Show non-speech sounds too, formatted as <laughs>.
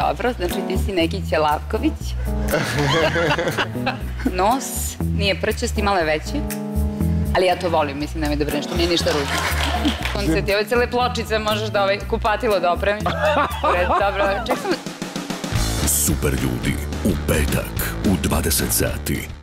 Dobro, znači ti si Negića Lavković. <laughs> Nos nije prčast, malo je veći. Ali ja to volim, mislim, nemoj da brineš, to nije ništa ružno. Konce ti ove cele pločice možeš da ovaj kupatilo da opremiš. Dobro, čekam. Super ljudi, u petak, u 20 sati.